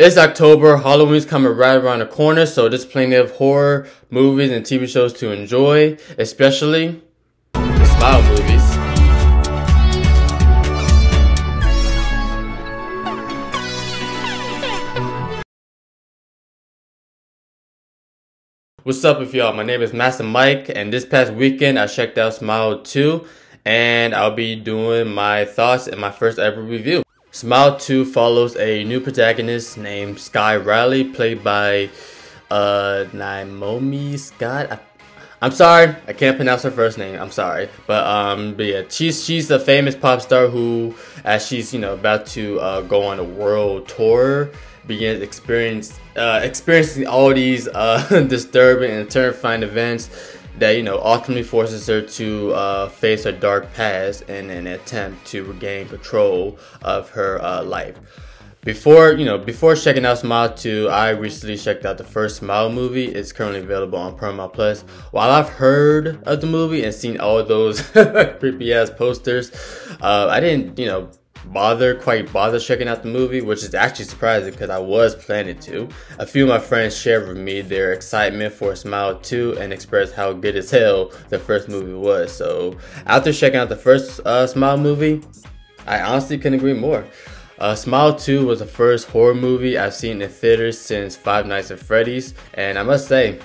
It's October, Halloween's coming right around the corner, so there's plenty of horror movies and TV shows to enjoy, especially smile movies. What's up with y'all? My name is Master Mike, and this past weekend I checked out Smile 2, and I'll be doing my thoughts in my first ever review. Smile 2 follows a new protagonist named Sky Riley, played by uh, Naomi Scott. I, am sorry, I can't pronounce her first name. I'm sorry, but um, but yeah, she's she's a famous pop star who, as she's you know about to uh, go on a world tour, begins experience uh, experiencing all these uh, disturbing and terrifying events that you know ultimately forces her to uh, face her dark past in an attempt to regain control of her uh, life. Before you know, before checking out Smile 2, I recently checked out the first Smile movie. It's currently available on Paramount Plus. While I've heard of the movie and seen all those creepy ass posters, uh, I didn't you know bother quite bother checking out the movie, which is actually surprising because I was planning to. A few of my friends shared with me their excitement for Smile 2 and expressed how good as hell the first movie was. So after checking out the first uh, Smile movie, I honestly couldn't agree more. Uh, Smile 2 was the first horror movie I've seen in theaters since Five Nights at Freddy's, and I must say,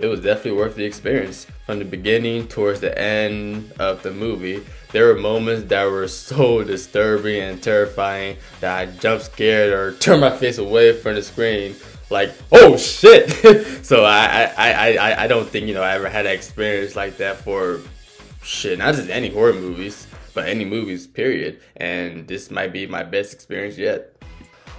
it was definitely worth the experience. From the beginning towards the end of the movie, there were moments that were so disturbing and terrifying that I jump scared or turned my face away from the screen like oh shit. So I, I i i don't think you know i ever had an experience like that for shit not just any horror movies but any movies period. And this might be my best experience yet.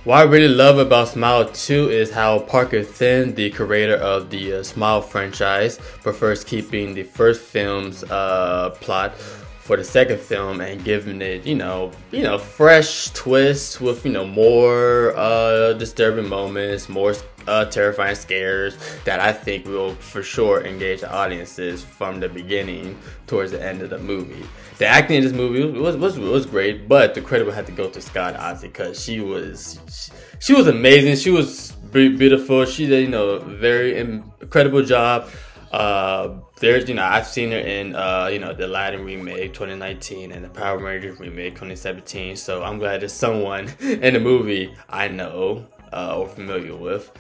What I really love about Smile 2 is how Parker Finn, the creator of the uh, Smile franchise, prefers keeping the first film's uh, plot for the second film and giving it, you know, you know, fresh twist with, you know, more uh, disturbing moments, more uh, terrifying scares that I think will for sure engage the audiences from the beginning towards the end of the movie. The acting in this movie was was, was great, but the credit would have to go to Scott honestly because she was she, she was amazing. She was beautiful. She did you know very incredible job. Uh, there's, you know, I've seen her in, uh, you know, the Aladdin remake 2019 and the Power Rangers remake 2017. So I'm glad there's someone in the movie I know uh, or familiar with.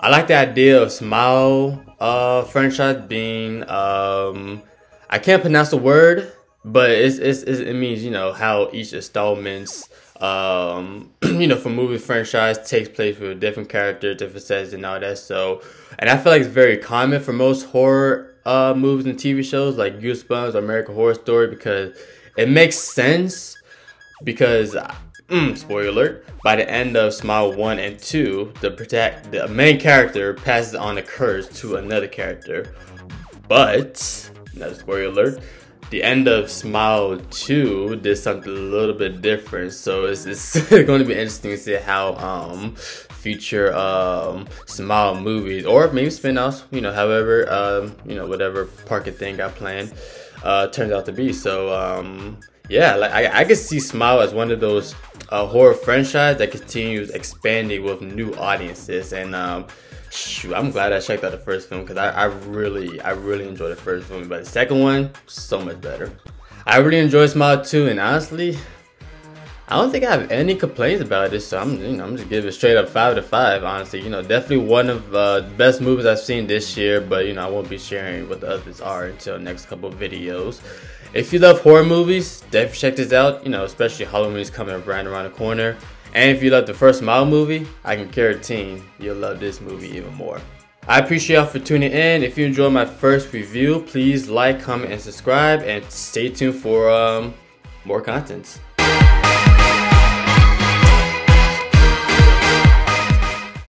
I like the idea of Smile uh, franchise being, um, I can't pronounce the word, but it's, it's, it means, you know, how each installments um, you know, for movie franchise takes place with different characters, different sets, and all that. So, and I feel like it's very common for most horror uh, movies and TV shows like Goosebumps or American Horror Story because it makes sense. Because, mm, spoiler alert, by the end of Smile 1 and 2, the protect the main character passes on the curse to another character. But, another spoiler alert, the end of Smile 2 did something a little bit different. So it's, it's going to be interesting to see how um, future um, Smile movies or maybe spin-offs, you know, however, um, you know, whatever Parker Finn got planned uh, turns out to be. So um, yeah, like I, I could see Smile as one of those uh, horror franchise that continues expanding with new audiences and um, shoot, I'm glad I checked out the first film because I, I really, I really enjoyed the first film, but the second one, so much better. I really enjoyed Smile 2, and honestly, I don't think I have any complaints about this, so I'm, you know, I'm just giving it straight up five to five. Honestly, you know, definitely one of uh, the best movies I've seen this year. But you know, I won't be sharing what the others are until next couple videos. If you love horror movies, definitely check this out. You know, especially Halloween is coming right around the corner. And if you love the first Smile movie, I can guarantee you'll love this movie even more. I appreciate y'all for tuning in. If you enjoyed my first review, please like, comment, and subscribe, and stay tuned for um, more contents.